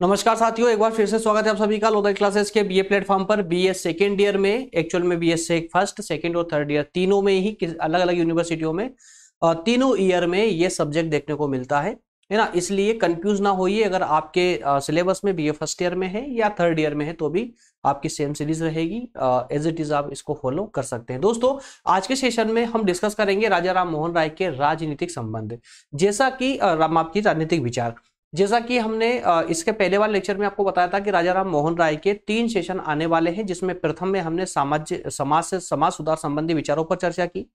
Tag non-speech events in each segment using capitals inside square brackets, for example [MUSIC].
नमस्कार साथियों, एक बार फिर से स्वागत है आप सभी का लोदर क्लासेस के बीए प्लेटफॉर्म पर। बीए सेकेंड ईयर में एक्चुअल में बीए से फ़र्स्ट सेकेंड और थर्ड ईयर तीनों में ही अलग अलग यूनिवर्सिटियों में तीनों ईयर में ये सब्जेक्ट देखने को मिलता है। है ना? इसलिए कंफ्यूज ना होइए, अगर आपके सिलेबस में बीए फ़र्स्ट ईयर में है या थर्ड ईयर में है तो भी आपकी सेम सीरीज़ रहेगी। एज इट इज़ आप इसको फॉलो कर सकते हैं। दोस्तों, आज के सेशन में हम डिस्कस करेंगे राजा राम मोहन राय के राजनीतिक संबंध। जैसा कि आपकी राजनीतिक विचार। जैसा कि हमने इसके पहले वाले लेक्चर में आपको बताया था कि राजा राम मोहन राय के तीन सेशन आने वाले हैं, जिसमें प्रथम में हमने समाज समाज से समाज सुधार संबंधी विचारों पर चर्चा की।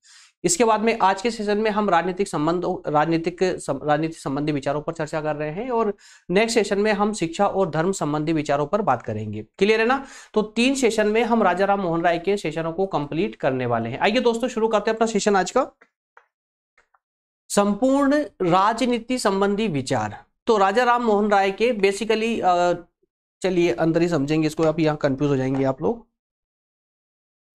इसके बाद में आज के सेशन में हम राजनीतिक संबंध, राजनीतिक राजनीतिक संबंधी विचारों पर चर्चा कर रहे हैं और नेक्स्ट सेशन में हम शिक्षा और धर्म संबंधी विचारों पर बात करेंगे। क्लियर है ना? तो तीन सेशन में हम राजा राम मोहन राय के सेशनों को कंप्लीट करने वाले हैं। आइए दोस्तों, शुरू करते हैं अपना सेशन आज का। संपूर्ण राजनीति संबंधी विचार। तो राजा राम मोहन राय के बेसिकली चलिए अंदर ही समझेंगे इसको आप यहाँ कंफ्यूज हो जाएँगे आप लोग।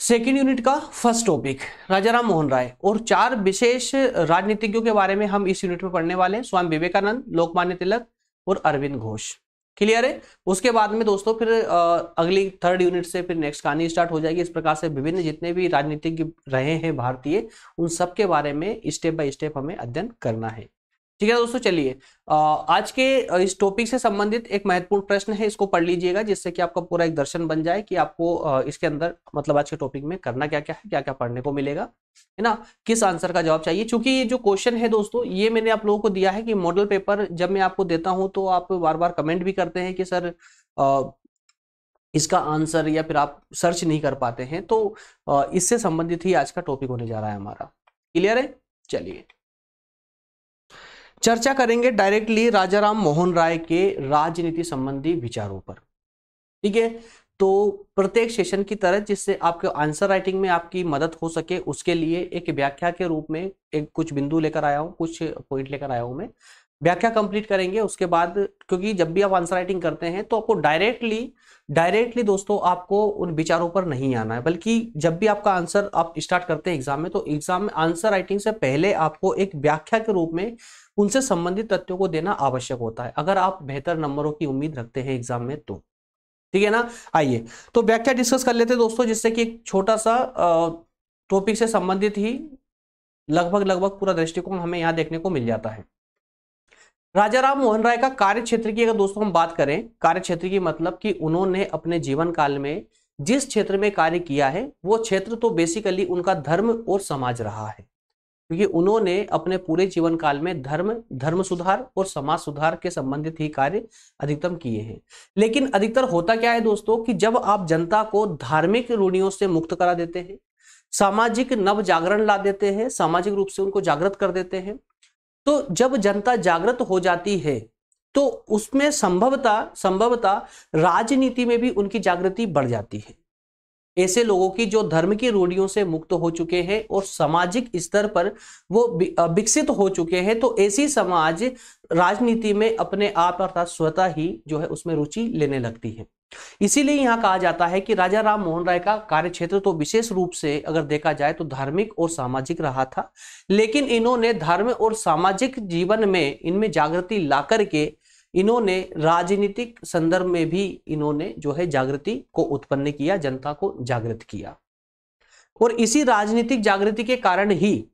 सेकेंड यूनिट का फ़र्स्ट टॉपिक राजा राम मोहन राय। और चार विशेष राजनीतिज्ञों के बारे में हम इस यूनिट में पढ़ने वाले हैं, स्वामी विवेकानंद, लोकमान्य तिलक और अरविंद घोष। क्लियर है? उसके बाद में दोस्तों फिर अगली थर्ड यूनिट से फिर नेक्स्ट कहानी स्टार्ट हो जाएगी। इस प्रकार से विभिन्न जितने भी राजनीतिज्ञ रहे हैं, भारतीय, उन सब के बारे में स्टेप बाय स्टेप हमें अध्ययन करना है। ठीक है दोस्तों चलिए। आज के इस टॉपिक से संबंधित एक महत्वपूर्ण प्रश्न है, इसको पढ़ लीजिएगा, जिससे कि आपका पूरा एक दर्शन बन जाए कि आपको इसके अंदर मतलब आज के टॉपिक में करना क्या क्या है क्या क्या पढ़ने को मिलेगा, है ना? किस आंसर का जवाब चाहिए? क्योंकि ये जो क्वेश्चन है दोस्तों, ये मैंने आप लोगों को दिया है कि मॉडल पेपर जब मैं आपको देता हूँ तो आप बार बार कमेंट भी करते हैं कि, सर इसका आंसर या फिर आप सर्च नहीं कर पाते हैं। तो इससे संबंधित ही आज का टॉपिक होने जा रहा है हमारा। क्लियर है? चलिए। चर्चा करेंगे डायरेक्टली राजा राम मोहन राय के राजनीति संबंधी विचारों पर। ठीक है? तो प्रत्येक सेशन की तरह जिससे आपके आंसर राइटिंग में आपकी मदद हो सके, उसके लिए एक व्याख्या के रूप में एक कुछ बिंदु लेकर आया हूँ, कुछ पॉइंट लेकर आया हूँ मैं। व्याख्या कंप्लीट करेंगे, उसके बाद क्योंकि जब भी आप आंसर राइटिंग करते हैं तो आपको डायरेक्टली डायरेक्टली दोस्तों आपको उन विचारों पर नहीं आना है, बल्कि जब भी आपका आंसर आप स्टार्ट करते हैं एग्ज़ाम में तो एग्ज़ाम में आंसर राइटिंग से पहले आपको एक व्याख्या के रूप में उनसे संबंधित तथ्यों को देना आवश्यक होता है। अगर आप बेहतर नंबरों की उम्मीद रखते हैं एग्ज़ाम में तो। ठीक है ना? आइए तो व्याख्या डिस्कस कर लेते हैं दोस्तों, जिससे कि एक छोटा सा टॉपिक से संबंधित ही लगभग लगभग पूरा दृष्टिकोण हमें यहाँ देखने को मिल जाता है। राजा राम मोहन राय का कार्य क्षेत्र की अगर दोस्तों हम बात करें, कार्य क्षेत्र की मतलब कि उन्होंने अपने जीवन काल में जिस क्षेत्र में कार्य किया है, वो क्षेत्र तो बेसिकली उनका धर्म और समाज रहा है। क्योंकि उन्होंने अपने पूरे जीवन काल में धर्म धर्म सुधार और समाज सुधार के संबंधित ही कार्य अधिकतम किए हैं। लेकिन अधिकतर होता क्या है दोस्तों कि जब आप जनता को धार्मिक रूढ़ियों से मुक्त करा देते हैं, सामाजिक नव जागरण ला देते हैं, सामाजिक रूप से उनको जागृत कर देते हैं तो जब जनता जागृत हो जाती है तो उसमें संभवता संभवता राजनीति में भी उनकी जागृति बढ़ जाती है। ऐसे लोगों की जो धर्म की रूढ़ियों से मुक्त हो चुके हैं और सामाजिक स्तर पर वो विकसित हो चुके हैं तो ऐसी समाज राजनीति में अपने आप अर्थात स्वतः ही जो है उसमें रुचि लेने लगती है। इसीलिए यहाँ कहा जाता है कि राजा राम मोहन राय का कार्य क्षेत्र तो विशेष रूप से अगर देखा जाए तो धार्मिक और सामाजिक रहा था, लेकिन इन्होंने धर्म और सामाजिक जीवन में इनमें जागृति ला करके इन्होंने राजनीतिक संदर्भ में भी इन्होंने जो है जागृति को उत्पन्न किया, जनता को जागृत किया। और इसी राजनीतिक जागृति के कारण ही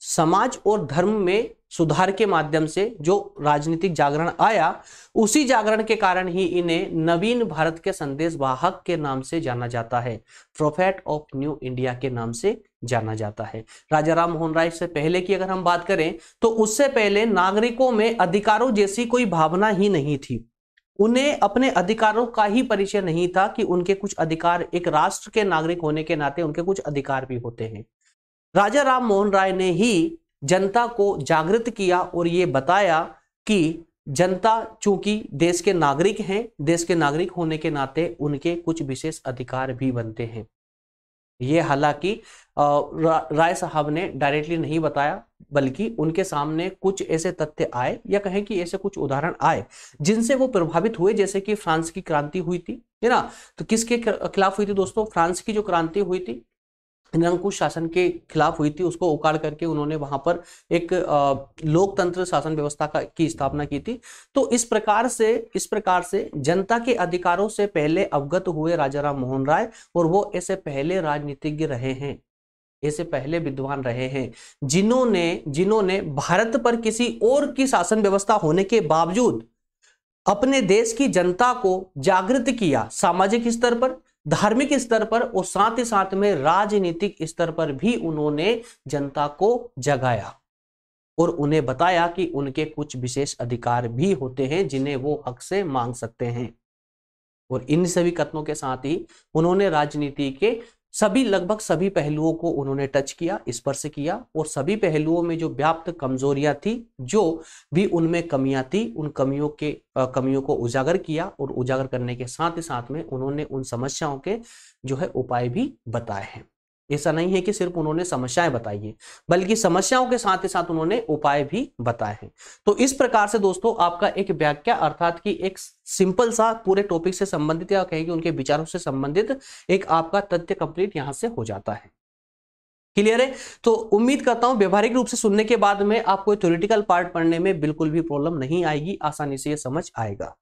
समाज और धर्म में सुधार के माध्यम से जो राजनीतिक जागरण आया, उसी जागरण के कारण ही इन्हें नवीन भारत के संदेश वाहक के नाम से जाना जाता है। प्रोफेट ऑफ़ न्यू इंडिया के नाम से जाना जाता है। राजा राम मोहन राय से पहले की अगर हम बात करें तो उससे पहले नागरिकों में अधिकारों जैसी कोई भावना ही नहीं थी। उन्हें अपने अधिकारों का ही परिचय नहीं था कि उनके कुछ अधिकार एक राष्ट्र के नागरिक होने के नाते उनके कुछ अधिकार भी होते हैं। राजा राम मोहन राय ने ही जनता को जागृत किया और ये बताया कि जनता चूँकि देश के नागरिक हैं, देश के नागरिक होने के नाते उनके कुछ विशेष अधिकार भी बनते हैं। ये हालाँकि राय साहब ने डायरेक्टली नहीं बताया, बल्कि उनके सामने कुछ ऐसे तथ्य आए या कहें कि ऐसे कुछ उदाहरण आए, जिनसे वो प्रभावित हुए, जैसे कि फ्रांस की क्रांति हुई थी, है ना? तो किसके खिलाफ हुई थी दोस्तों? फ्रांस की जो क्रांति हुई थी निरंकुश शासन के खिलाफ हुई थी, उसको उकाड़ करके उन्होंने वहाँ पर एक लोकतंत्र शासन व्यवस्था का, की स्थापना की थी। तो इस प्रकार से, इस प्रकार से जनता के अधिकारों से पहले अवगत हुए राजा राम मोहन राय और वो ऐसे पहले राजनीतिज्ञ रहे हैं, ऐसे पहले विद्वान रहे हैं, जिन्होंने जिन्होंने भारत पर किसी और की शासन व्यवस्था होने के बावजूद अपने देश की जनता को जागृत किया सामाजिक स्तर पर धार्मिक स्तर पर और साथ ही साथ में राजनीतिक स्तर पर भी उन्होंने जनता को जगाया और उन्हें बताया कि उनके कुछ विशेष अधिकार भी होते हैं जिन्हें वो हक से मांग सकते हैं। और इन सभी कथनों के साथ ही उन्होंने राजनीति के सभी लगभग सभी पहलुओं को उन्होंने टच किया स्पर्श किया और सभी पहलुओं में जो व्याप्त कमजोरियाँ थी जो भी उनमें कमियाँ थी उन कमियों के आ, कमियों को उजागर किया और उजागर करने के साथ ही साथ में उन्होंने उन समस्याओं के जो है उपाय भी बताए हैं। ऐसा नहीं है कि सिर्फ़ उन्होंने समस्याएँ बताई है, बल्कि समस्याओं के साथ ही साथ उन्होंने उपाय भी बताए हैं। तो इस प्रकार से दोस्तों, आपका एक व्याख्या अर्थात कि एक सिंपल सा पूरे टॉपिक से संबंधित या कहेंगे उनके विचारों से संबंधित एक आपका तथ्य कंप्लीट यहाँ से हो जाता है। क्लियर है? तो उम्मीद करता हूँ, व्यवहारिक रूप से सुनने के बाद में आपको थ्योरिटिकल पार्ट पढ़ने में बिल्कुल भी प्रॉब्लम नहीं आएगी, आसानी से ये समझ आएगा।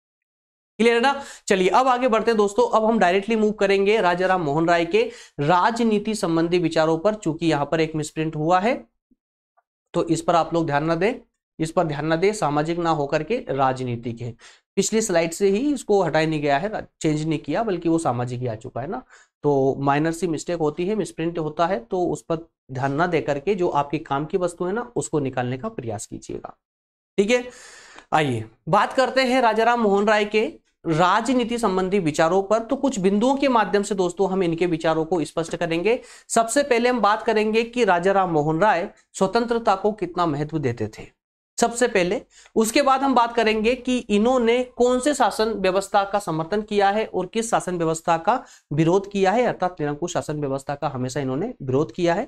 क्लियर है ना? चलिए, अब आगे बढ़ते हैं दोस्तों। अब हम डायरेक्टली मूव करेंगे राजा राम मोहन राय के राजनीति संबंधी विचारों पर, चूँकि यहाँ पर एक मिसप्रिंट हुआ है। तो इस पर आप लोग ध्यान न दें, इस पर ध्यान न दें, सामाजिक ना होकर के राजनीतिक है पिछली स्लाइड से ही इसको हटाया नहीं गया है चेंज नहीं किया, बल्कि वो सामाजिक ही आ चुका है ना। तो माइनर सी मिस्टेक होती है मिसप्रिंट होता है तो उस पर ध्यान ना दे करके जो आपके काम की वस्तु है ना, उसको निकालने का प्रयास कीजिएगा। ठीक है? आइए, बात करते हैं राजा राम मोहन राय के। राजनीति संबंधी विचारों पर तो कुछ बिंदुओं के माध्यम से दोस्तों हम इनके विचारों को स्पष्ट करेंगे। सबसे पहले हम बात करेंगे कि राजा राम मोहन राय स्वतंत्रता को कितना महत्व देते थे। सबसे पहले, उसके बाद हम बात करेंगे कि इन्होंने कौन से शासन व्यवस्था का समर्थन किया है और किस शासन व्यवस्था का विरोध किया है, अर्थात निरंकुश शासन व्यवस्था का हमेशा इन्होंने विरोध किया है।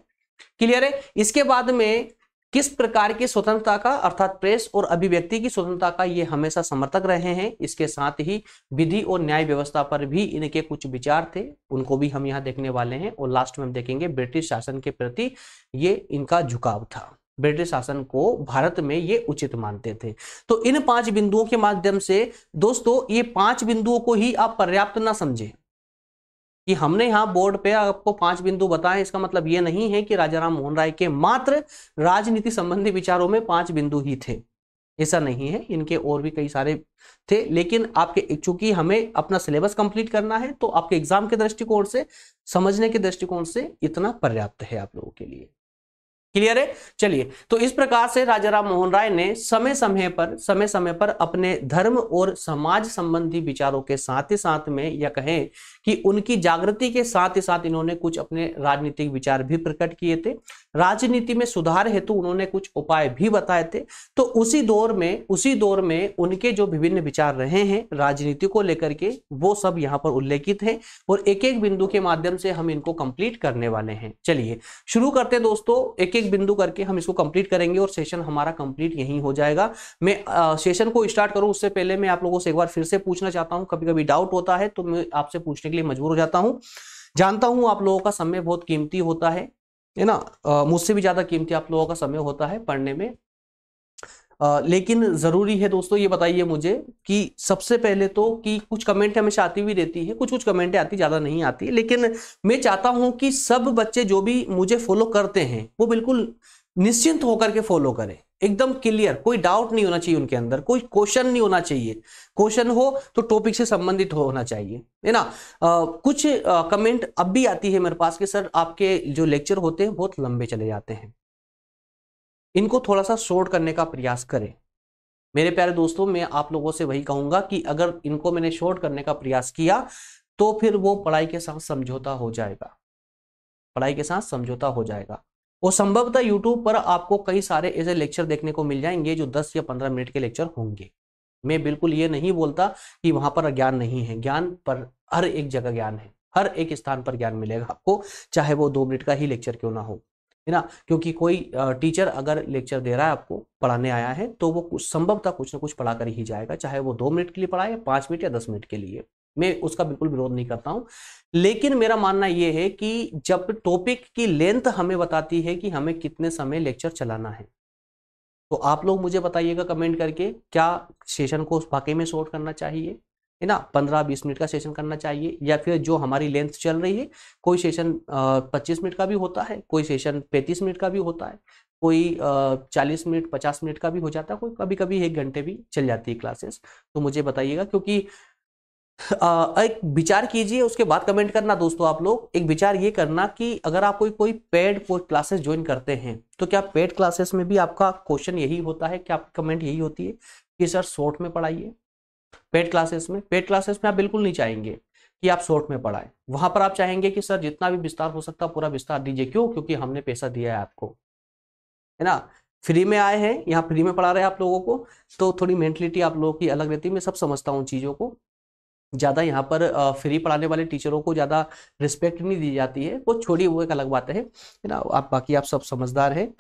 क्लियर है? इसके बाद में किस प्रकार की स्वतंत्रता का, अर्थात प्रेस और अभिव्यक्ति की स्वतंत्रता का ये हमेशा समर्थक रहे हैं। इसके साथ ही विधि और न्याय व्यवस्था पर भी इनके कुछ विचार थे, उनको भी हम यहाँ देखने वाले हैं और लास्ट में हम देखेंगे ब्रिटिश शासन के प्रति ये इनका झुकाव था। ब्रिटिश शासन को भारत में ये उचित मानते थे। तो इन पाँच बिंदुओं के माध्यम से दोस्तों, ये पाँच बिंदुओं को ही आप पर्याप्त ना समझें। कि हमने यहाँ बोर्ड पे आपको पाँच बिंदु बताए, इसका मतलब ये नहीं है कि राजा राम मोहन राय के मात्र राजनीति संबंधी विचारों में पाँच बिंदु ही थे। ऐसा नहीं है, इनके और भी कई सारे थे, लेकिन आपके, चूँकि हमें अपना सिलेबस कंप्लीट करना है तो आपके एग्ज़ाम के दृष्टिकोण से, समझने के दृष्टिकोण से इतना पर्याप्त है आप लोगों के लिए। क्लियर है? चलिए तो इस प्रकार से राजा राम मोहन राय ने समय समय पर, समय समय पर अपने धर्म और समाज संबंधी विचारों के साथ ही साथ में या कहें कि उनकी जागृति के साथ ही साथ इन्होंने कुछ अपने राजनीतिक विचार भी प्रकट किए थे। राजनीति में सुधार हेतु उन्होंने कुछ उपाय भी बताए थे। तो उसी दौर में, उसी दौर में उनके जो विभिन्न विचार रहे हैं राजनीति को लेकर के, वो सब यहाँ पर उल्लेखित है और एक एक बिंदु के माध्यम से हम इनको कंप्लीट करने वाले हैं। चलिए, शुरू करते दोस्तों, एक एक बिंदु करके हम इसको कंप्लीट करेंगे और सेशन हमारा कंप्लीट यही हो जाएगा। मैं सेशन को स्टार्ट करूँ, उससे पहले मैं आप लोगों से एक बार फिर से पूछना चाहता हूँ। कभी कभी डाउट होता है तो मैं आपसे पूछने के लिए मजबूर हो जाता हूँ। जानता हूँ आप लोगों का समय बहुत कीमती होता है है ना? मुझसे भी ज़्यादा कीमती आप लोगों का समय होता है पढ़ने में। आ, लेकिन ज़रूरी है दोस्तों ये बताइए मुझे कि सबसे पहले तो कि कुछ कमेंट हमेशा आती हुई रहती है कुछ कुछ कमेंटें आती ज़्यादा नहीं आती लेकिन मैं चाहता हूँ कि सब बच्चे जो भी मुझे फॉलो करते हैं वो बिल्कुल निश्चिंत होकर के फॉलो करें। एकदम क्लियर कोई डाउट नहीं होना चाहिए उनके अंदर कोई क्वेश्चन नहीं होना चाहिए। क्वेश्चन हो तो टॉपिक से संबंधित होना चाहिए है ना? आ, कुछ आ, कमेंट अब भी आती है मेरे पास कि सर आपके जो लेक्चर होते हैं बहुत लंबे चले जाते हैं। इनको थोड़ा सा शॉर्ट करने का प्रयास करें। मेरे प्यारे दोस्तों, मैं आप लोगों से वही कहूँगा कि अगर इनको मैंने शॉर्ट करने का प्रयास किया तो फिर वो पढ़ाई के साथ समझौता हो जाएगा। पढ़ाई के साथ समझौता हो जाएगा। और संभवतः यूट्यूब पर आपको कई सारे ऐसे लेक्चर देखने को मिल जाएँगे, जो 10 या 15 मिनट के लेक्चर होंगे। मैं बिल्कुल ये नहीं बोलता कि वहाँ पर ज्ञान नहीं है। ज्ञान पर हर एक जगह ज्ञान है। हर एक स्थान पर ज्ञान मिलेगा आपको, चाहे वो दो मिनट का ही लेक्चर क्यों ना हो। है ना? क्योंकि कोई टीचर अगर लेक्चर दे रहा है आपको, पढ़ाने आया है तो वो कुछ संभवतः कुछ ना कुछ पढ़ा कर ही जाएगा, चाहे वो दो मिनट के लिए पढ़ाए, पाँच मिनट या दस मिनट के लिए। मैं उसका बिल्कुल विरोध नहीं करता हूँ। लेकिन मेरा मानना यह है कि जब टॉपिक की लेंथ हमें बताती है कि हमें कितने समय लेक्चर चलाना है तो आप लोग मुझे बताइएगा कमेंट करके, क्या सेशन को वाकई में शॉर्ट करना चाहिए? है ना, पंद्रह बीस मिनट का सेशन करना चाहिए या फिर जो हमारी लेंथ चल रही है, कोई सेशन पच्चीस मिनट का भी होता है, कोई सेशन पैंतीस मिनट का भी होता है, कोई चालीस मिनट, पचास मिनट का भी हो जाता है, कोई कभी कभी एक घंटे भी चल जाती है क्लासेस तो मुझे बताइएगा क्योंकि एक विचार कीजिए, उसके बाद कमेंट करना दोस्तों आप लोग। एक विचार ये करना कि अगर आप कोई कोई पेड क्लासेस ज्वाइन करते हैं तो क्या पेड क्लासेस में भी आपका क्वेश्चन यही होता है कि आपकी कमेंट यही होती है कि, सर शॉर्ट में पढ़ाइए? पेड क्लासेस में। पेड क्लासेस में आप बिल्कुल नहीं चाहेंगे कि आप शॉर्ट में पढ़ाए। वहाँ पर आप चाहेंगे कि, सर, जितना भी विस्तार हो सकता पूरा विस्तार दीजिए। क्यों? क्योंकि हमने पैसा दिया है आपको। है ना? फ्री में आए हैं, यहाँ फ्री में पढ़ा रहे हैं आप लोगों को तो थोड़ी मेंटलिटी आप लोगों की अलग रहती है। मैं सब समझता हूँ चीज़ों को। ज़्यादा यहाँ पर फ्री पढ़ाने वाले टीचरों को ज़्यादा रिस्पेक्ट नहीं दी जाती है। वो छोड़ी वो एक अलग बात है ना? आप, बाकी आप सब समझदार हैं।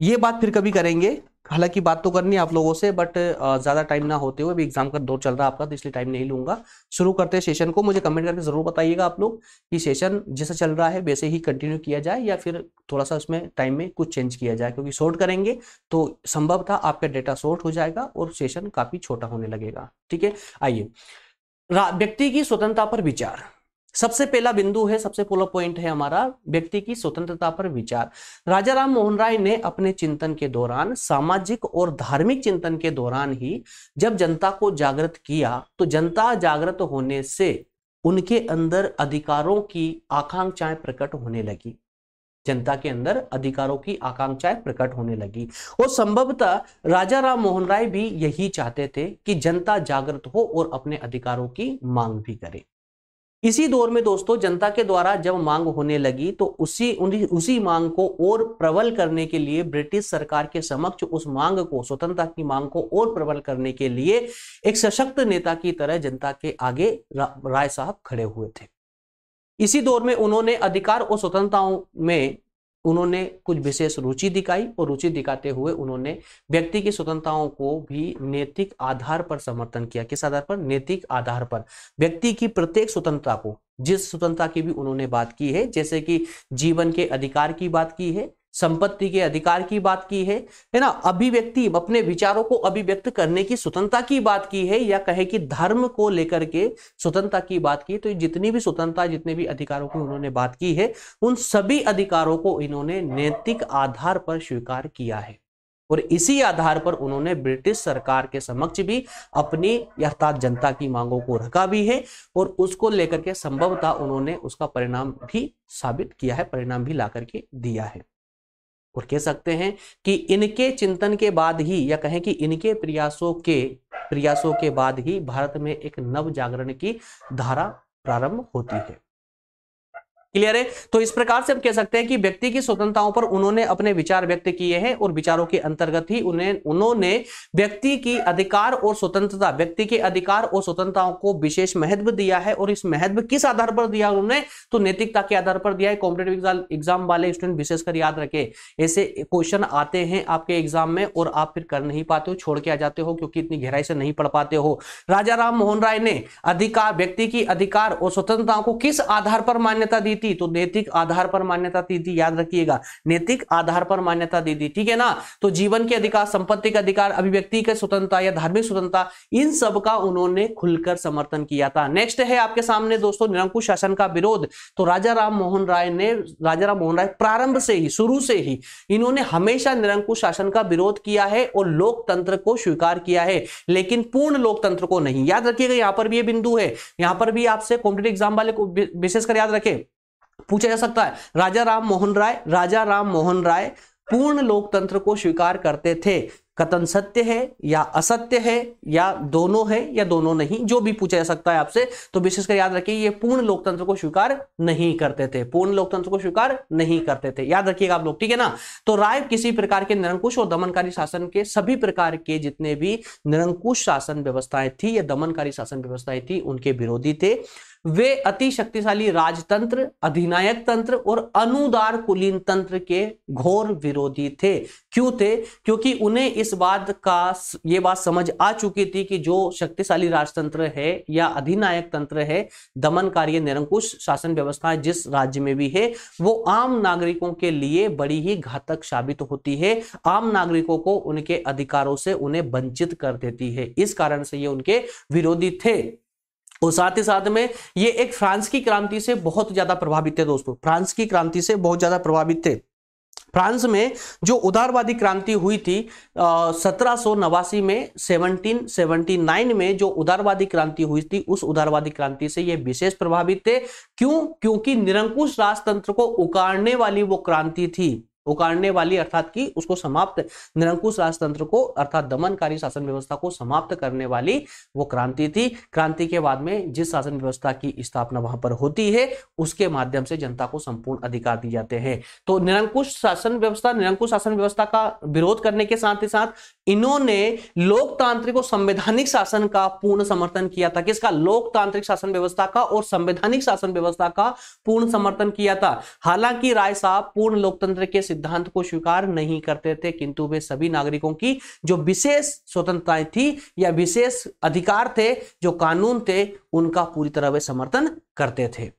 ये बात फिर कभी करेंगे। हालाँकि बात तो करनी है आप लोगों से बट ज़्यादा टाइम ना होते हुए भी एग्ज़ाम का दौर चल रहा है आपका तो इसलिए टाइम नहीं लूँगा। शुरू करते हैं सेशन को। मुझे कमेंट करके ज़रूर बताइएगा आप लोग कि सेशन जैसा चल रहा है, वैसे ही कंटिन्यू किया जाए या फिर थोड़ा सा उसमें टाइम में कुछ चेंज किया जाए, क्योंकि शॉर्ट करेंगे तो संभव था आपका डेटा शॉर्ट हो जाएगा और सेशन काफ़ी छोटा होने लगेगा। ठीक है? आइए। व्यक्ति की स्वतंत्रता पर विचार। सबसे पहला बिंदु है, सबसे पहला पॉइंट है हमारा व्यक्ति की स्वतंत्रता पर विचार। राजा राम मोहन राय ने अपने चिंतन के दौरान, सामाजिक और धार्मिक चिंतन के दौरान ही जब जनता को जागृत किया तो जनता जागृत होने से उनके अंदर अधिकारों की आकांक्षाएँ प्रकट होने लगी। जनता के अंदर अधिकारों की आकांक्षाएँ प्रकट होने लगी। और संभवतः राजा राम मोहन राय भी यही चाहते थे कि जनता जागृत हो और अपने अधिकारों की मांग भी करे। इसी दौर में दोस्तों जनता के द्वारा जब मांग होने लगी तो उसी उसी मांग को और प्रबल करने के लिए ब्रिटिश सरकार के समक्ष उस मांग को स्वतंत्रता की मांग को और प्रबल करने के लिए एक सशक्त नेता की तरह जनता के आगे रा, राय साहब खड़े हुए थे। इसी दौर में उन्होंने अधिकार और स्वतंत्रताओं में उन्होंने कुछ विशेष रुचि दिखाई और रुचि दिखाते हुए उन्होंने व्यक्ति की स्वतंत्रताओं को भी नैतिक आधार पर समर्थन किया। किस आधार पर? नैतिक आधार पर। व्यक्ति की प्रत्येक स्वतंत्रता को, जिस स्वतंत्रता की भी उन्होंने बात की है, जैसे कि जीवन के अधिकार की बात की है संपत्ति के अधिकार की बात की है है ना? अभिव्यक्ति, अपने विचारों को अभिव्यक्त करने की स्वतंत्रता की बात की है या कहे कि धर्म को लेकर के स्वतंत्रता की बात की तो जितनी भी स्वतंत्रता, जितने भी अधिकारों की उन्होंने बात की है, उन सभी अधिकारों को इन्होंने नैतिक आधार पर स्वीकार किया है। और इसी आधार पर उन्होंने ब्रिटिश सरकार के समक्ष भी अपनी अर्थात जनता की मांगों को रखा भी है और उसको लेकर के संभवतः उन्होंने उसका परिणाम भी साबित किया है, परिणाम भी ला करके दिया है। और कह सकते हैं कि इनके चिंतन के बाद ही या कहें कि इनके प्रयासों के प्रयासों के बाद ही भारत में एक नव जागरण की धारा प्रारंभ होती है। क्लियर है? तो इस प्रकार से हम कह सकते हैं कि व्यक्ति की स्वतंत्रताओं पर उन्होंने अपने विचार व्यक्त किए हैं और विचारों के अंतर्गत ही उन्हें, उन्होंने व्यक्ति की अधिकार और स्वतंत्रता, व्यक्ति के अधिकार और स्वतंत्रताओं को विशेष महत्व दिया है और इस महत्व किस आधार पर दिया उन्होंने? तो नैतिकता के आधार पर दिया है। कॉम्पिटेटिव एग्ज़ाम वाले स्टूडेंट विशेषकर याद रखे, ऐसे क्वेश्चन आते हैं आपके एग्ज़ाम में और आप फिर कर नहीं पाते हो, छोड़ के आ जाते हो क्योंकि इतनी गहराई से नहीं पढ़ पाते हो। राजा राम मोहन राय ने अधिकार, व्यक्ति की अधिकार और स्वतंत्रताओं को किस आधार पर मान्यता दी थी तो नैतिक आधार पर मान्यता दी थी, याद रखिएगा। नैतिक आधार पर मान्यता दी थी, ठीक है ना? तो जीवन के अधिकार, संपत्ति का अधिकार, अभिव्यक्ति के स्वतंत्रता या धार्मिक स्वतंत्रता, इन सब का उन्होंने खुलकर समर्थन किया था। नेक्स्ट है आपके सामने दोस्तों, निरंकुश शासन का विरोध। तो राजा राम मोहन राय ने, राजा राम मोहन राय प्रारंभ से ही, शुरू से ही, इन्होंने हमेशा निरंकुश शासन का विरोध किया है और लोकतंत्र को स्वीकार किया है, लेकिन पूर्ण लोकतंत्र को नहीं। याद रखिएगा, यहाँ पर भी ये बिंदु है। यहाँ पर भी आपसे कॉम्पिटेटिव एग्ज़ाम वाले विशेषकर याद रखें। पूछा जा सकता है। राजा राम मोहन राय, राजा राम मोहन राय पूर्ण लोकतंत्र को स्वीकार करते थे। कथन सत्य है या असत्य है या दोनों है या दोनों नहीं, जो भी पूछा जा सकता है आपसे तो विशेषकर याद रखिए, ये पूर्ण लोकतंत्र को स्वीकार नहीं करते थे। पूर्ण लोकतंत्र को स्वीकार नहीं करते थे। याद रखिएगा आप लोग, ठीक है ना? तो राय किसी प्रकार के निरंकुश और दमनकारी शासन के, सभी प्रकार के जितने भी निरंकुश शासन व्यवस्थाएँ थी या दमनकारी शासन व्यवस्थाएँ थी, उनके विरोधी थे। वे अति शक्तिशाली राजतंत्र, अधिनायक तंत्र और अनुदार कुलीन तंत्र के घोर विरोधी थे। क्यों थे? क्योंकि उन्हें इस बात का ये बात समझ आ चुकी थी कि जो शक्तिशाली राजतंत्र है या अधिनायक तंत्र है दमनकारी निरंकुश शासन व्यवस्था जिस राज्य में भी है, वो आम नागरिकों के लिए बड़ी ही घातक साबित होती है। आम नागरिकों को उनके अधिकारों से उन्हें वंचित कर देती है। इस कारण से ये उनके विरोधी थे। और साथ ही साथ में ये एक फ्रांस की क्रांति से बहुत ज़्यादा प्रभावित थे दोस्तों। फ्रांस की क्रांति से बहुत ज़्यादा प्रभावित थे। फ्रांस में जो उदारवादी क्रांति हुई थी सत्रह में 1779 में जो उदारवादी क्रांति हुई थी, उस उदारवादी क्रांति से ये विशेष प्रभावित थे। क्यों? क्योंकि निरंकुश राजतंत्र को उकाड़ने वाली वो क्रांति थी। उकाड़ने वाली, अर्थात की उसको समाप्त, निरंकुश राजतंत्र को, अर्थात दमनकारी शासन व्यवस्था को समाप्त करने वाली वो क्रांति थी। क्रांति के बाद में जिस शासन व्यवस्था की स्थापना वहाँ पर होती है, उसके माध्यम से जनता को संपूर्ण अधिकार दिए जाते हैं। तो निरंकुश शासन व्यवस्था, निरंकुश शासन व्यवस्था का विरोध करने के साथ ही साथ इन्होंने लोकतांत्रिक और संवैधानिक शासन का पूर्ण समर्थन किया था। किसका? लोकतांत्रिक शासन व्यवस्था का और संवैधानिक शासन व्यवस्था का पूर्ण समर्थन किया था। हालाँकि राय साहब पूर्ण लोकतंत्र के सिद्धांत को स्वीकार नहीं करते थे, किंतु वे सभी नागरिकों की जो विशेष स्वतंत्रताएँ थी या विशेष अधिकार थे, जो कानून थे, उनका पूरी तरह वे समर्थन करते थे।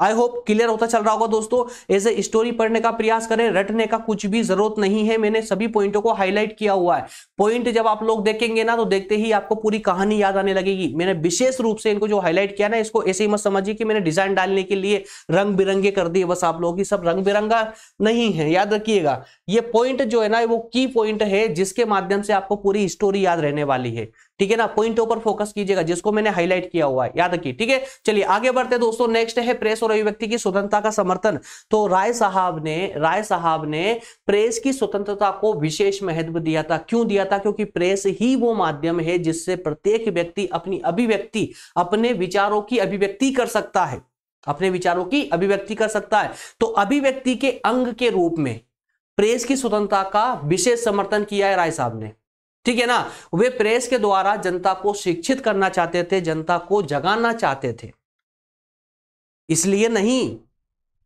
आई होप क्लियर होता चल रहा होगा दोस्तों। ऐसे स्टोरी पढ़ने का प्रयास करें, रटने का कुछ भी ज़रूरत नहीं है। मैंने सभी पॉइंटों को हाईलाइट किया हुआ है। पॉइंट जब आप लोग देखेंगे ना तो देखते ही आपको पूरी कहानी याद आने लगेगी। मैंने विशेष रूप से इनको जो हाईलाइट किया ना, इसको ऐसे ही मत समझिए कि मैंने डिज़ाइन डालने के लिए रंग बिरंगे कर दिए। बस आप लोग की सब रंग बिरंगा नहीं है। याद रखिएगा, ये पॉइंट जो है ना, वो की पॉइंट है, जिसके माध्यम से आपको पूरी स्टोरी याद रहने वाली है। ठीक है ना? पॉइंटों पर फोकस कीजिएगा, जिसको मैंने हाईलाइट किया हुआ है। याद रखिए, ठीक है? चलिए, आगे बढ़ते दोस्तों। नेक्स्ट है प्रेस और अभिव्यक्ति की स्वतंत्रता का समर्थन। तो राय साहब ने, राय साहब ने प्रेस की स्वतंत्रता को विशेष महत्व दिया था। क्यों दिया था? क्योंकि प्रेस ही वो माध्यम है जिससे प्रत्येक व्यक्ति अपनी अभिव्यक्ति, अपने विचारों की अभिव्यक्ति कर सकता है। अपने विचारों की अभिव्यक्ति कर सकता है। तो अभिव्यक्ति के अंग के रूप में प्रेस की स्वतंत्रता का विशेष समर्थन किया है राय साहब ने। ठीक है ना? वे प्रेस के द्वारा जनता को शिक्षित करना चाहते थे, जनता को जगाना चाहते थे। इसलिए नहीं,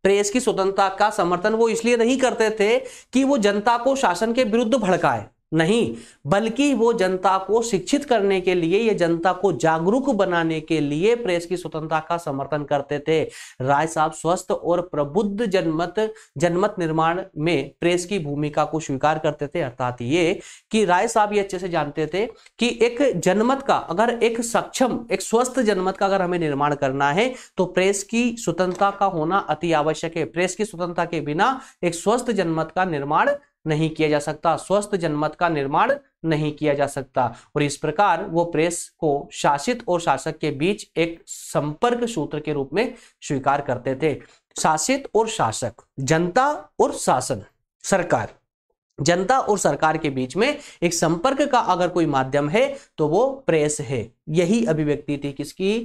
प्रेस की स्वतंत्रता का समर्थन वो इसलिए नहीं करते थे कि वो जनता को शासन के विरुद्ध भड़काए। नहीं, बल्कि वो जनता को शिक्षित करने के लिए, ये जनता को जागरूक बनाने के लिए प्रेस की स्वतंत्रता का समर्थन करते थे। राय साहब स्वस्थ और प्रबुद्ध जनमत जनमत निर्माण में प्रेस की भूमिका को स्वीकार करते थे। अर्थात ये कि राय साहब ये अच्छे से जानते थे कि एक जनमत का, अगर एक सक्षम, एक स्वस्थ जनमत का अगर हमें निर्माण करना है तो प्रेस की स्वतंत्रता का होना अति आवश्यक है। प्रेस की स्वतंत्रता के बिना एक स्वस्थ जनमत का निर्माण नहीं किया जा सकता, स्वस्थ जनमत का निर्माण नहीं किया जा सकता। और इस प्रकार वो प्रेस को शासित और शासक के बीच एक संपर्क सूत्र के रूप में स्वीकार करते थे। शासित और शासक, जनता और शासन, सरकार। जनता और सरकार के बीच में एक संपर्क का अगर कोई माध्यम है तो वो प्रेस है। यही अभिव्यक्ति थी किसकी?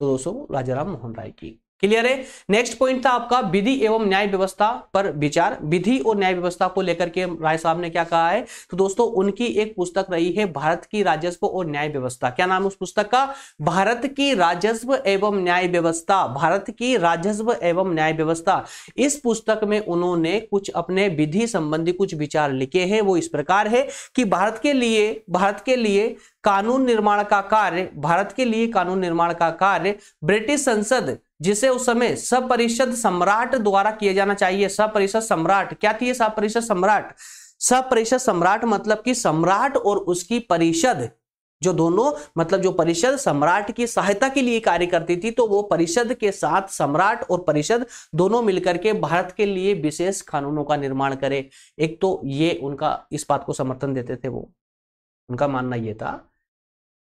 तो दोस्तों, राजाराम मोहन राय की। क्लियर है? नेक्स्ट पॉइंट था आपका विधि एवं न्याय व्यवस्था पर विचार। विधि और न्याय व्यवस्था को लेकर के राय साहब ने क्या कहा है? तो दोस्तों, उनकी एक पुस्तक रही है भारत की राजस्व और न्याय व्यवस्था। क्या नाम है उस पुस्तक का? भारत की राजस्व एवं न्याय व्यवस्था। भारत की राजस्व एवं न्याय व्यवस्था। इस पुस्तक में उन्होंने कुछ अपने विधि संबंधी कुछ विचार लिखे हैं। वो इस प्रकार है कि भारत के लिए, भारत के लिए कानून निर्माण का कार्य, भारत के लिए कानून निर्माण का कार्य ब्रिटिश संसद जिसे उस समय सब परिषद सम्राट द्वारा किया जाना चाहिए। सब परिषद सम्राट, क्या थी सब परिषद सम्राट? सब परिषद सम्राट मतलब कि सम्राट और उसकी परिषद। जो दोनों मतलब जो परिषद सम्राट की सहायता के लिए कार्य करती थी तो वो परिषद के साथ सम्राट और परिषद दोनों मिलकर के भारत के लिए विशेष कानूनों का निर्माण करे। एक तो ये उनका, इस बात को समर्थन देते थे वो। उनका मानना यह था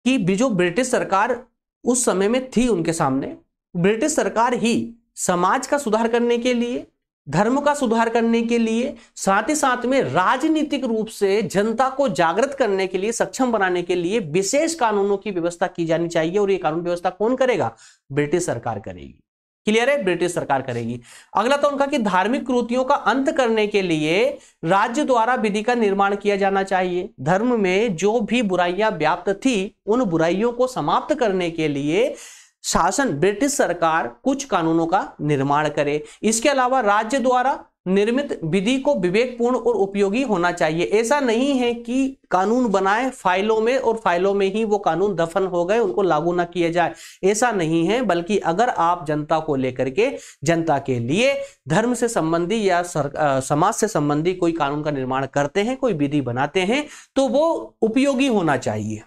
कि जो ब्रिटिश सरकार उस समय में थी उनके सामने ब्रिटिश सरकार ही समाज का सुधार करने के लिए, धर्म का सुधार करने के लिए, साथ ही साथ में राजनीतिक रूप से जनता को जागृत करने के लिए, सक्षम बनाने के लिए विशेष कानूनों की व्यवस्था की जानी चाहिए। और ये कानून व्यवस्था कौन करेगा? ब्रिटिश सरकार करेगी। क्लियर है? ब्रिटिश सरकार करेगी। अगला तो उनका कि धार्मिक कृतियों का अंत करने के लिए राज्य द्वारा विधि का निर्माण किया जाना चाहिए। धर्म में जो भी बुराइयाँ व्याप्त थी, उन बुराइयों को समाप्त करने के लिए शासन ब्रिटिश सरकार कुछ कानूनों का निर्माण करे। इसके अलावा राज्य द्वारा निर्मित विधि को विवेकपूर्ण और उपयोगी होना चाहिए। ऐसा नहीं है कि कानून बनाए फाइलों में और फाइलों में ही वो कानून दफन हो गए उनको लागू ना किए जाए। ऐसा नहीं है बल्कि अगर आप जनता को लेकर के जनता के लिए धर्म से संबंधी या सर, आ, समाज से संबंधी कोई कानून का निर्माण करते हैं कोई विधि बनाते हैं तो वो उपयोगी होना चाहिए।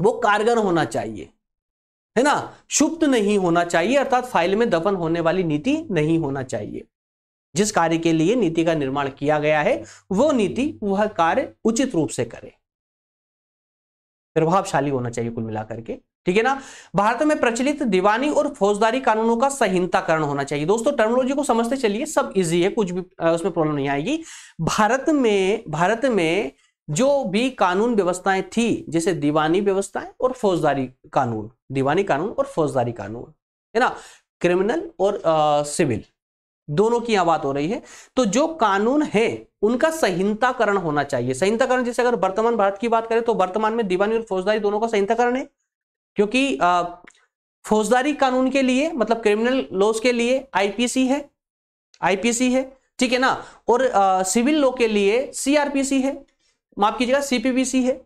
वो कारगर होना चाहिए। है ना? शुप्त नहीं होना चाहिए, अर्थात फ़ाइल में दफन होने वाली नीति नहीं होना चाहिए। जिस कार्य के लिए नीति का निर्माण किया गया है, वो नीति वह कार्य उचित रूप से करे। प्रभावशाली होना चाहिए कुल मिलाकर के। ठीक है ना? भारत में प्रचलित दीवानी और फौजदारी कानूनों का संहिताकरण होना चाहिए। दोस्तों टर्मोलॉजी को समझते चलिए, सब इजी है, कुछ भी उसमें प्रॉब्लम नहीं आएगी। भारत में भारत में जो भी कानून व्यवस्थाएँ थी, जैसे दीवानी व्यवस्थाएँ और फौजदारी कानून, दीवानी कानून और फौजदारी कानून, है ना? क्रिमिनल और सिविल, दोनों की यहाँ बात हो रही है। तो जो कानून है, उनका संहिताकरण होना चाहिए। संहिताकरण, जैसे अगर वर्तमान भारत की बात करें तो वर्तमान में दीवानी और फौजदारी दोनों का संहिताकरण है। क्योंकि फौजदारी कानून के लिए मतलब क्रिमिनल लॉज के लिए आईपीसी है आईपीसी है, ठीक है ना? और सिविल लॉ के लिए सीआरपीसी है माफ़ कीजिएगा सीपीबीसी है।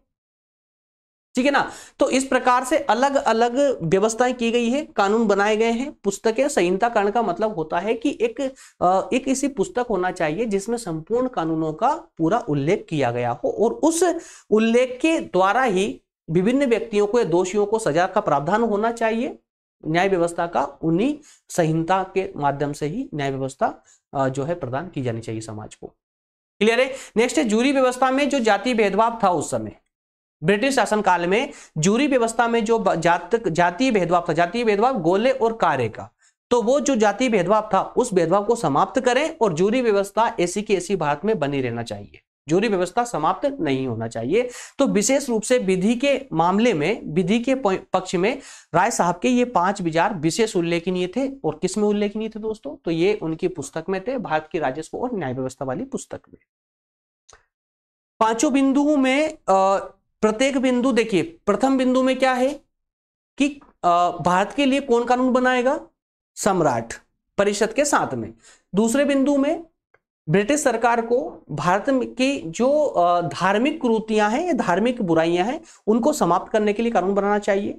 ठीक है ना? तो इस प्रकार से अलग अलग व्यवस्थाएँ की गई है, कानून बनाए गए हैं। पुस्तकें, संहिता करण का मतलब होता है कि एक एक ऐसी पुस्तक होना चाहिए जिसमें संपूर्ण कानूनों का पूरा उल्लेख किया गया हो और उस उल्लेख के द्वारा ही विभिन्न व्यक्तियों को या दोषियों को सजा का प्रावधान होना चाहिए। न्याय व्यवस्था का उन्हीं संहिता के माध्यम से ही न्याय व्यवस्था जो है प्रदान की जानी चाहिए समाज को। क्लियर है? नेक्स्ट है जूरी व्यवस्था में जो जाति भेदभाव था उस समय। ब्रिटिश शासन काल में जूरी व्यवस्था में जो जातीय भेदभाव था जातीय भेदभाव गोले और कार्य का। तो वो जो जातीय भेदभाव था, उस भेदभाव को समाप्त करें और जूरी व्यवस्था ऐसी की ऐसी भारत में बनी रहना चाहिए। जूरी व्यवस्था समाप्त नहीं होना चाहिए। तो विशेष रूप से विधि के मामले में, विधि के पक्ष में राय साहब के ये पाँच विचार विशेष उल्लेखनीय थे और किसमें उल्लेखनीय थे दोस्तों? तो ये उनकी पुस्तक में थे, भारत की राजस्व और न्याय व्यवस्था वाली पुस्तक में। पाँचों बिंदुओं में प्रत्येक बिंदु, देखिए, प्रथम बिंदु में क्या है कि भारत के लिए कौन कानून बनाएगा? सम्राट, परिषद के साथ में। दूसरे बिंदु में ब्रिटिश सरकार को भारत की जो धार्मिक कुरूतियाँ हैं या धार्मिक बुराइयाँ हैं, उनको समाप्त करने के लिए कानून बनाना चाहिए।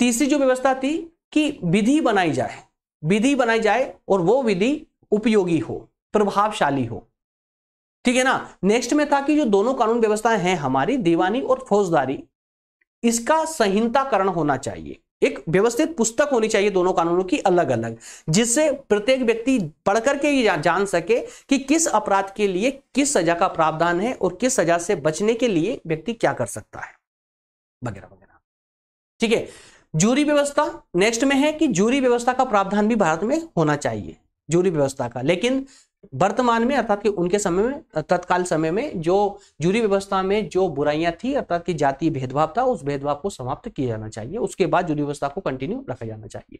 तीसरी जो व्यवस्था थी कि विधि बनाई जाए, विधि बनाई जाए और वो विधि उपयोगी हो, प्रभावशाली हो। ठीक है ना? नेक्स्ट में था कि जो दोनों कानून व्यवस्थाएँ हैं हमारी, दीवानी और फौजदारी, इसका संहिताकरण होना चाहिए। एक व्यवस्थित पुस्तक होनी चाहिए दोनों कानूनों की अलग अलग जिससे प्रत्येक व्यक्ति पढ़कर के ये जान सके कि किस अपराध के लिए किस सजा का प्रावधान है और किस सजा से बचने के लिए व्यक्ति क्या कर सकता है। वगैरह वगैरह। ठीक है, जूरी व्यवस्था नेक्स्ट में है कि जूरी व्यवस्था का प्रावधान भी भारत में होना चाहिए, जूरी व्यवस्था का। लेकिन वर्तमान में अर्थात कि उनके समय में, तत्काल समय में जो जूरी व्यवस्था में जो बुराइयाँ थी, अर्थात कि जाति भेदभाव था, उस भेदभाव को समाप्त किया जाना चाहिए। उसके बाद जूरी व्यवस्था को कंटिन्यू रखा जाना चाहिए।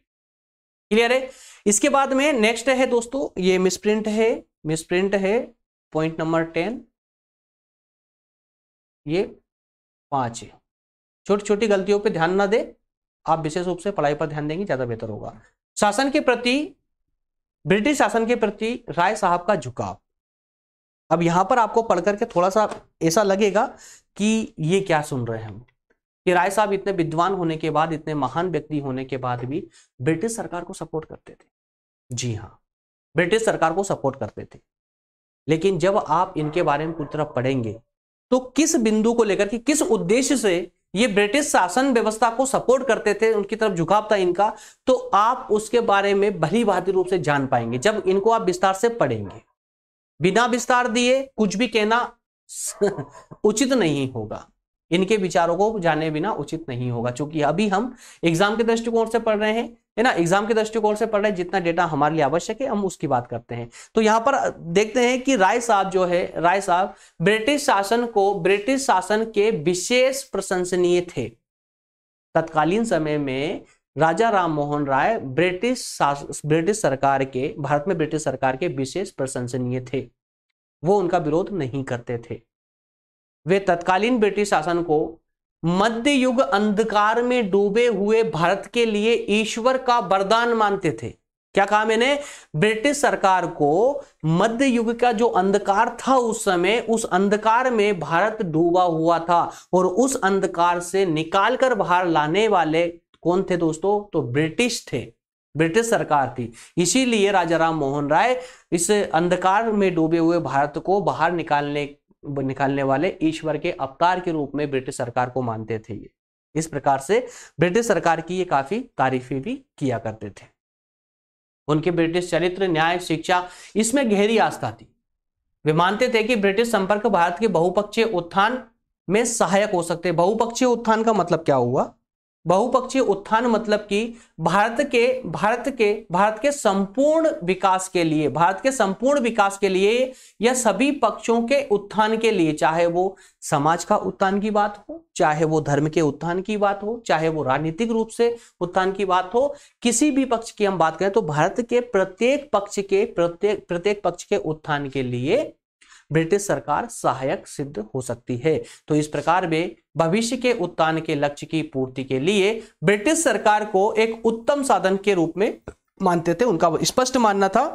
क्लियर है? इसके बाद में नेक्स्ट है दोस्तों, ये मिसप्रिंट है। मिसप्रिंट है पॉइंट नंबर टेन ये पाँच है। छोटी छोटी गलतियों पर ध्यान ना दे। आप विशेष रूप से पढ़ाई पर ध्यान देंगे, ज़्यादा बेहतर होगा। शासन के प्रति ब्रिटिश शासन के प्रति राय साहब का झुकाव। अब यहाँ पर आपको पढ़ करके थोड़ा सा ऐसा लगेगा कि ये क्या सुन रहे हैं हम। कि राय साहब इतने विद्वान होने के बाद, इतने महान व्यक्ति होने के बाद भी ब्रिटिश सरकार को सपोर्ट करते थे। जी हाँ ब्रिटिश सरकार को सपोर्ट करते थे। लेकिन जब आप इनके बारे में पूरी तरह पढ़ेंगे तो किस बिंदु को लेकर के, किस उद्देश्य से ये ब्रिटिश शासन व्यवस्था को सपोर्ट करते थे, उनकी तरफ़ झुकाव था इनका तो आप उसके बारे में भली भाती रूप से जान पाएँगे, जब इनको आप विस्तार से पढ़ेंगे। बिना विस्तार दिए कुछ भी कहना [LAUGHS] उचित नहीं होगा। इनके विचारों को जाने बिना उचित नहीं होगा, क्योंकि अभी हम एग्ज़ाम के दृष्टिकोण से पढ़ रहे हैं है ना एग्ज़ाम के दृष्टिकोण से पढ़ रहे जितना डेटा हमारे लिए आवश्यक है, हम उसकी बात करते हैं। तो यहाँ पर देखते हैं कि राय साहब जो है, राय साहब ब्रिटिश शासन को, ब्रिटिश शासन के विशेष प्रशंसनीय थे। तत्कालीन समय में राजा राम मोहन राय ब्रिटिश ब्रिटिश सरकार के, भारत में ब्रिटिश सरकार के विशेष प्रशंसनीय थे। वो उनका विरोध नहीं करते थे। वे तत्कालीन ब्रिटिश शासन को मध्य युग अंधकार में डूबे हुए भारत के लिए ईश्वर का वरदान मानते थे। क्या कहा मैंने? ब्रिटिश सरकार को मध्य युग का जो अंधकार था उस समय, उस अंधकार में भारत डूबा हुआ था और उस अंधकार से निकालकर बाहर लाने वाले कौन थे दोस्तों? तो ब्रिटिश थे, ब्रिटिश सरकार थी। इसीलिए राजा राम मोहन राय इस अंधकार में डूबे हुए भारत को बाहर निकालने निकालने वाले ईश्वर के अवतार के रूप में ब्रिटिश सरकार को मानते थे ये। इस प्रकार से ब्रिटिश सरकार की ये काफ़ी तारीफें भी किया करते थे। उनके ब्रिटिश चरित्र, न्याय, शिक्षा, इसमें गहरी आस्था थी। वे मानते थे कि ब्रिटिश संपर्क भारत के बहुपक्षीय उत्थान में सहायक हो सकते। बहुपक्षीय उत्थान का मतलब क्या हुआ? बहुपक्षीय उत्थान मतलब कि भारत के भारत के भारत के संपूर्ण विकास के लिए, भारत के संपूर्ण विकास के लिए या सभी पक्षों के उत्थान के लिए, चाहे वो समाज का उत्थान की बात हो, चाहे वो धर्म के उत्थान की बात हो, चाहे वो राजनीतिक रूप से उत्थान की बात हो, किसी भी पक्ष की हम बात करें तो भारत के प्रत्येक पक्ष के, प्रत्येक प्रत्येक पक्ष के उत्थान के लिए ब्रिटिश सरकार सहायक सिद्ध हो सकती है। तो इस प्रकार में भविष्य के उत्थान के लक्ष्य की पूर्ति के लिए ब्रिटिश सरकार को एक उत्तम साधन के रूप में मानते थे। उनका स्पष्ट मानना था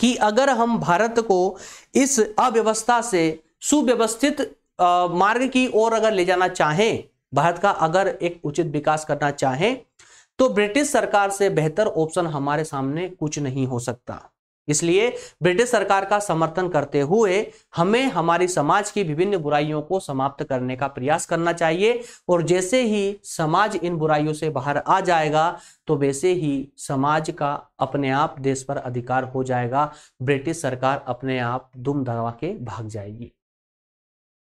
कि अगर हम भारत को इस अव्यवस्था से सुव्यवस्थित मार्ग की ओर अगर ले जाना चाहें, भारत का अगर एक उचित विकास करना चाहें तो ब्रिटिश सरकार से बेहतर ऑप्शन हमारे सामने कुछ नहीं हो सकता। इसलिए ब्रिटिश सरकार का समर्थन करते हुए हमें हमारी समाज की विभिन्न बुराइयों को समाप्त करने का प्रयास करना चाहिए। और जैसे ही समाज इन बुराइयों से बाहर आ जाएगा तो वैसे ही समाज का अपने आप देश पर अधिकार हो जाएगा। ब्रिटिश सरकार अपने आप दुम दबा के भाग जाएगी।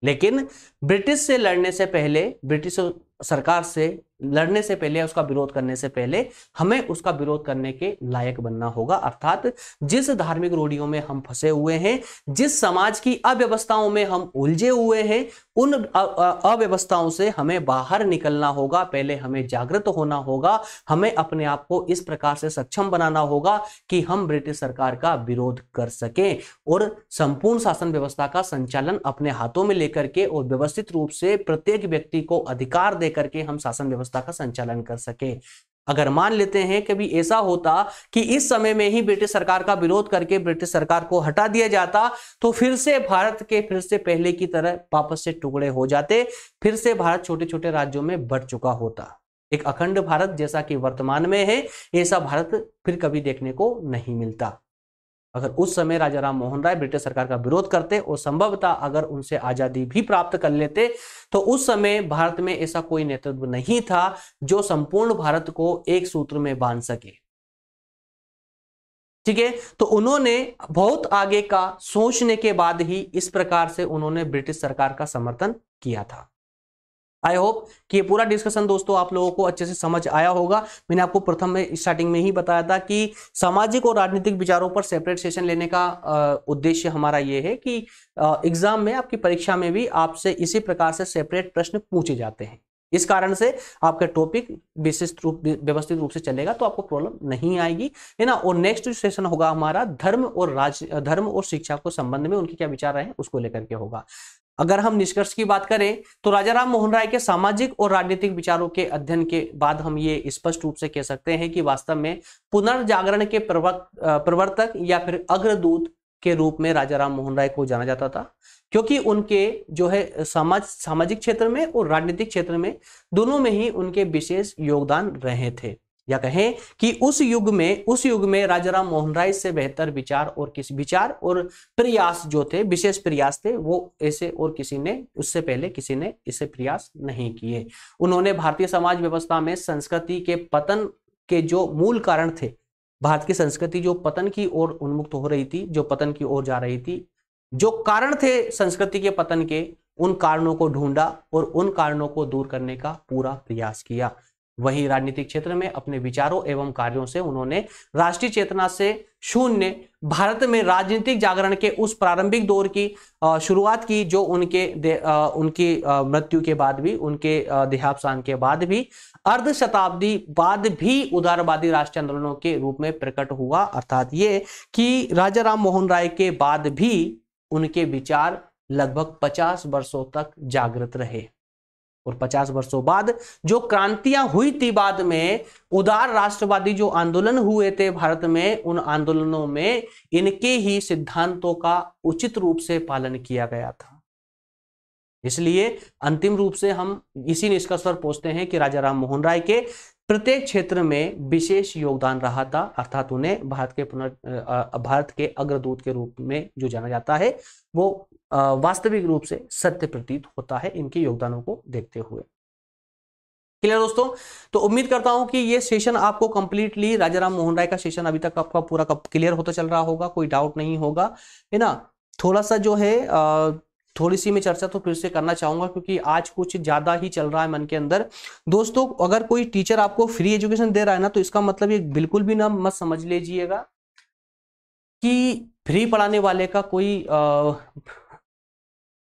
लेकिन ब्रिटिश से लड़ने से पहले ब्रिटिश सरकार से लड़ने से पहले उसका विरोध करने से पहले हमें उसका विरोध करने के लायक बनना होगा। अर्थात जिस धार्मिक रूढ़ियों में हम फंसे हुए हैं, जिस समाज की अव्यवस्थाओं में हम उलझे हुए हैं, उन अव्यवस्थाओं से हमें बाहर निकलना होगा, पहले हमें जागृत होना होगा, हमें अपने आप को इस प्रकार से सक्षम बनाना होगा कि हम ब्रिटिश सरकार का विरोध कर सकें और संपूर्ण शासन व्यवस्था का संचालन अपने हाथों में लेकर के और व्यवस्थित रूप से प्रत्येक व्यक्ति को अधिकार देकर के हम शासन व्यवस्था व्यवस्था का संचालन कर सके। अगर मान लेते हैं कभी ऐसा होता कि इस समय में ही ब्रिटिश सरकार का विरोध करके ब्रिटिश सरकार को हटा दिया जाता तो फिर से भारत के फिर से पहले की तरह वापस से टुकड़े हो जाते, फिर से भारत छोटे छोटे राज्यों में बढ़ चुका होता। एक अखंड भारत जैसा कि वर्तमान में है, ऐसा भारत फिर कभी देखने को नहीं मिलता। अगर उस समय राजा राम मोहन राय ब्रिटिश सरकार का विरोध करते और संभवतः अगर उनसे आज़ादी भी प्राप्त कर लेते तो उस समय भारत में ऐसा कोई नेतृत्व नहीं था जो संपूर्ण भारत को एक सूत्र में बाँध सके। ठीक है? तो उन्होंने बहुत आगे का सोचने के बाद ही इस प्रकार से उन्होंने ब्रिटिश सरकार का समर्थन किया था। आई होप कि ये पूरा डिस्कशन दोस्तों आप लोगों को अच्छे से समझ आया होगा। मैंने आपको प्रथम में स्टार्टिंग में ही बताया था कि सामाजिक और राजनीतिक विचारों पर सेपरेट सेशन लेने का उद्देश्य हमारा ये है कि एग्ज़ाम में, आपकी परीक्षा में भी आपसे इसी प्रकार से सेपरेट प्रश्न पूछे जाते हैं। इस कारण से आपका टॉपिक विशिष्ट रूप, व्यवस्थित रूप से चलेगा तो आपको प्रॉब्लम नहीं आएगी, है ना? और नेक्स्ट सेशन होगा हमारा धर्म और राज धर्म और शिक्षा को संबंध में उनके क्या विचार रहे हैं उसको लेकर के होगा। अगर हम निष्कर्ष की बात करें तो राजा राम मोहन राय के सामाजिक और राजनीतिक विचारों के अध्ययन के बाद हम ये स्पष्ट रूप से कह सकते हैं कि वास्तव में पुनर्जागरण के प्रवर्तक या फिर अग्रदूत के रूप में राजा राम मोहन राय को जाना जाता था। क्योंकि उनके जो है, समाज, सामाजिक क्षेत्र में और राजनीतिक क्षेत्र में दोनों में ही उनके विशेष योगदान रहे थे। या कहें कि उस युग में, उस युग में राजा राम मोहन राय से बेहतर विचार और किसी, विचार और प्रयास जो थे, विशेष प्रयास थे, वो ऐसे और किसी ने, उससे पहले किसी ने इसे प्रयास नहीं किए। उन्होंने भारतीय समाज व्यवस्था में संस्कृति के पतन के जो मूल कारण थे, भारत की संस्कृति जो पतन की ओर उन्मुक्त हो रही थी, जो पतन की ओर जा रही थी, जो कारण थे संस्कृति के पतन के, उन कारणों को ढूंढा और उन कारणों को दूर करने का पूरा प्रयास किया। वही राजनीतिक क्षेत्र में अपने विचारों एवं कार्यों से उन्होंने राष्ट्रीय चेतना से शून्य भारत में राजनीतिक जागरण के उस प्रारंभिक दौर की शुरुआत की जो उनके उनकी मृत्यु के बाद भी, उनके देहावसान के बाद भी अर्ध शताब्दी बाद भी उदारवादी राष्ट्रीय आंदोलनों के रूप में प्रकट हुआ। अर्थात ये कि राजा राम मोहन राय के बाद भी उनके विचार लगभग 50 वर्षों तक जागृत रहे। और 50 वर्षों बाद जो क्रांतियाँ हुई थी बाद में, उदार राष्ट्रवादी जो आंदोलन हुए थे भारत में, उन आंदोलनों में इनके ही सिद्धांतों का उचित रूप से पालन किया गया था। इसलिए अंतिम रूप से हम इसी निष्कर्ष पर पहुँचते हैं कि राजा राम मोहन राय के प्रत्येक क्षेत्र में विशेष योगदान रहा था, अर्थात उन्हें भारत के पुनर् भारत के अग्रदूत के रूप में जो जाना जाता है, वो वास्तविक रूप से सत्य प्रतीत होता है इनके योगदानों को देखते हुए। क्लियर दोस्तों? तो उम्मीद करता हूँ कि ये सेशन आपको कंप्लीटली राजा राम मोहन राय का सेशन अभी तक आपका पूरा क्लियर होता चल रहा होगा, कोई डाउट नहीं होगा, है ना? थोड़ा सा जो है थोड़ी सी मैं चर्चा तो फिर से करना चाहूँगा क्योंकि आज कुछ ज़्यादा ही चल रहा है मन के अंदर। दोस्तों, अगर कोई टीचर आपको फ्री एजुकेशन दे रहा है ना तो इसका मतलब ये बिल्कुल भी ना मत समझ लीजिएगा कि फ्री पढ़ाने वाले का कोई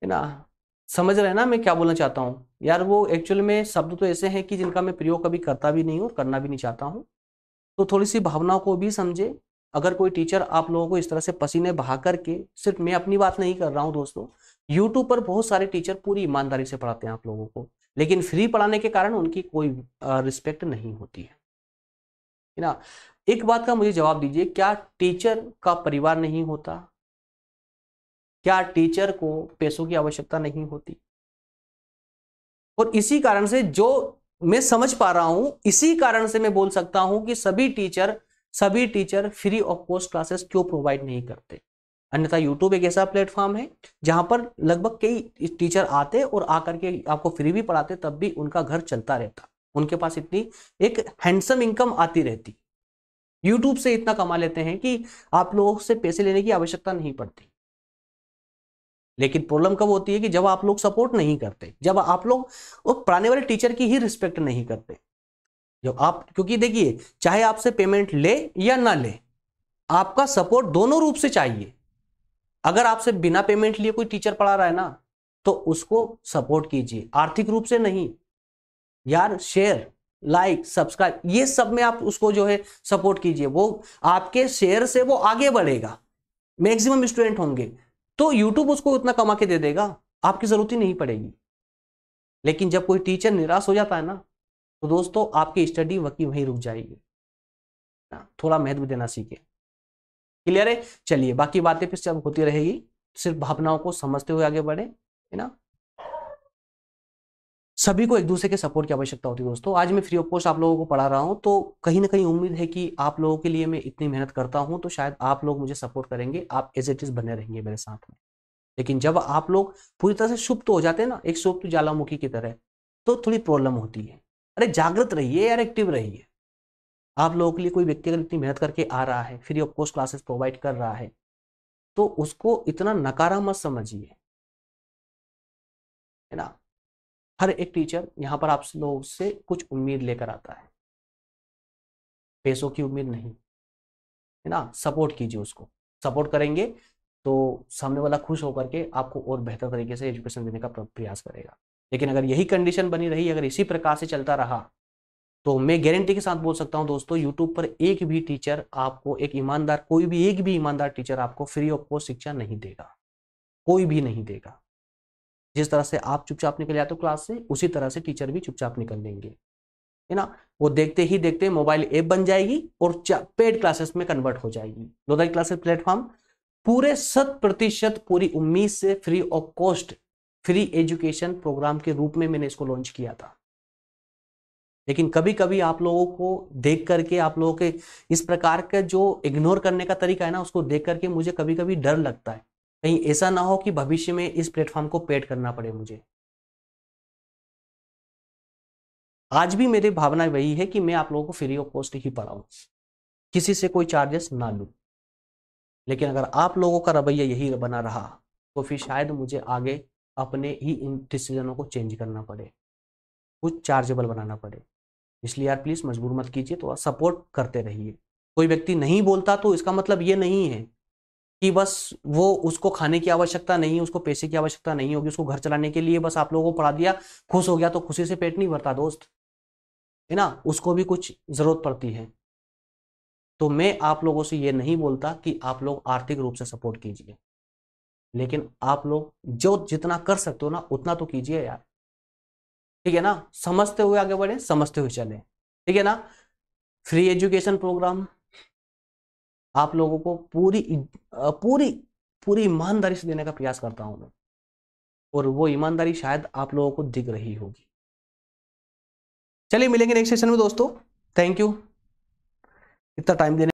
ना? समझ रहे हैं ना मैं क्या बोलना चाहता हूँ? यार वो एक्चुअल में शब्द तो ऐसे हैं कि जिनका मैं प्रयोग कभी करता भी नहीं हूँ, करना भी नहीं चाहता हूँ। तो थोड़ी सी भावनाओं को भी समझे। अगर कोई टीचर आप लोगों को इस तरह से पसीने बहा करके, सिर्फ़ मैं अपनी बात नहीं कर रहा हूँ दोस्तों यूट्यूब पर बहुत सारे टीचर पूरी ईमानदारी से पढ़ाते हैं आप लोगों को, लेकिन फ्री पढ़ाने के कारण उनकी कोई रिस्पेक्ट नहीं होती है। ना? एक बात का मुझे जवाब दीजिए, क्या टीचर का परिवार नहीं होता? क्या टीचर को पैसों की आवश्यकता नहीं होती? और इसी कारण से जो मैं समझ पा रहा हूँ, इसी कारण से मैं बोल सकता हूँ कि सभी टीचर सभी teacher free of cost classes क्यों प्रोवाइड नहीं करते? अन्यथा यूट्यूब एक ऐसा प्लेटफॉर्म है, जहाँ पर लगभग कई टीचर आते और आकर के आपको फ्री भी पढ़ाते, तब भी उनका घर चलता रहता। उनके पास इतनी एक हैंडसम इनकम आती रहती। यूट्यूब से इतना कमा लेते हैं कि आप लोगों से पैसे लेने की आवश्यकता नहीं पड़ती। लेकिन प्रॉब्लम कब होती है कि जब आप लोग सपोर्ट नहीं करते, जब आप लोग, वो पढ़ाने वाले टीचर की ही रिस्पेक्ट नहीं करते। जब आप, क्योंकि देखिए, चाहे आपसे पेमेंट ले या ना ले, आपका सपोर्ट दोनों रूप से चाहिए। अगर आपसे बिना पेमेंट लिए कोई टीचर पढ़ा रहा है ना तो उसको सपोर्ट कीजिए। आर्थिक रूप से नहीं। यार शेयर लाइक सब्सक्राइब ये सब में आप उसको जो है सपोर्ट कीजिए। वो, आपके शेयर से वो आगे बढ़ेगा। मैक्सिमम स्टूडेंट होंगे। तो यूट्यूब उसको उतना कमा के दे देगा, आपकी ज़रूरत ही नहीं पड़ेगी। लेकिन जब कोई टीचर निराश हो जाता है ना तो दोस्तों, आपकी स्टडी वकी वहीं रुक जाएगी। थोड़ा महत्व देना सीखे। क्लियर है? चलिए, बाकी बातें फिर से होती रहेगी। सिर्फ़ भावनाओं को समझते हुए आगे बढ़े, है ना? सभी को एक दूसरे के सपोर्ट की आवश्यकता होती है दोस्तों। आज मैं फ्री ऑफ़ कॉस्ट आप लोगों को पढ़ा रहा हूँ तो कहीं ना कहीं उम्मीद है कि आप लोगों के लिए मैं इतनी मेहनत करता हूँ तो शायद आप लोग मुझे सपोर्ट करेंगे, आप एज इट इज़ बने रहेंगे मेरे साथ में। लेकिन जब आप लोग पूरी तरह से सुप्त हो जाते हैं ना, एक सुप्त ज्वालामुखी की तरह तो थोड़ी प्रॉब्लम होती है। अरे जागृत रहिए यार एक्टिव रहिए। आप लोगों के लिए कोई व्यक्ति अगर इतनी मेहनत करके आ रहा है free of cost classes provide कर रहा है तो उसको इतना नकारा मत समझिए। है ना? हर एक टीचर यहाँ पर आप लोग से कुछ उम्मीद लेकर आता है। पैसों की उम्मीद नहीं, है ना? सपोर्ट कीजिए उसको। सपोर्ट करेंगे तो सामने वाला खुश होकर के आपको और बेहतर तरीके से एजुकेशन देने का प्रयास करेगा। लेकिन अगर यही कंडीशन बनी रही, अगर इसी प्रकार से चलता रहा तो मैं गारंटी के साथ बोल सकता हूँ दोस्तों यूट्यूब पर एक भी टीचर आपको, एक ईमानदार, कोई भी, एक भी ईमानदार टीचर आपको फ्री ऑफ़ कॉस्ट शिक्षा नहीं देगा। कोई भी नहीं देगा। जिस तरह से आप चुपचाप निकल जाते हो क्लास से, उसी तरह से टीचर भी चुपचाप निकल देंगे है ना? वो देखते ही देखते मोबाइल ऐप बन जाएगी और पेड क्लासेस में कन्वर्ट हो जाएगी। लोदाई क्लासेस प्लेटफॉर्म पूरे शत प्रतिशत पूरी उम्मीद से free of cost free education programme के रूप में मैंने इसको लॉन्च किया था। लेकिन कभी कभी आप लोगों को देख करके, आप लोगों के इस प्रकार का जो इग्नोर करने का तरीका है ना, उसको देख करके मुझे कभी कभी डर लगता है। कहीं ऐसा ना हो कि भविष्य में इस प्लेटफॉर्म को पेड करना पड़े मुझे। आज भी मेरी भावना वही है कि मैं आप लोगों को फ्री ऑफ़ कॉस्ट ही पढ़ाऊं। किसी से कोई चार्जेस ना लू। लेकिन अगर आप लोगों का रवैया यही बना रहा तो फिर शायद मुझे आगे अपने ही इन डिसीजनों को चेंज करना पड़े। कुछ चार्जेबल बनाना पड़े। इसलिए यार प्लीज़ मजबूर मत कीजिए तो सपोर्ट करते रहिए। कोई व्यक्ति नहीं बोलता तो इसका मतलब ये नहीं है कि बस वो उसको खाने की आवश्यकता नहीं उसको पैसे की आवश्यकता नहीं होगी, उसको घर चलाने के लिए बस आप लोगों को पढ़ा दिया, खुश हो गया तो खुशी से पेट नहीं भरता दोस्त। है ना? उसको भी कुछ ज़रूरत पड़ती है। तो मैं आप लोगों से ये नहीं बोलता कि आप लोग आर्थिक रूप से सपोर्ट कीजिए। लेकिन आप लोग जो जितना कर सकते हो ना, उतना तो कीजिए यार। ठीक है ना? समझते हुए आगे बढ़े, समझते हुए चले। ठीक है ना? फ्री एजुकेशन प्रोग्राम आप लोगों को पूरी पूरी पूरी ईमानदारी से देने का प्रयास करता हूँ मैं। और वो ईमानदारी शायद आप लोगों को दिख रही होगी। चलिए मिलेंगे नेक्स्ट सेशन में दोस्तों। थैंक यू इतना टाइम देने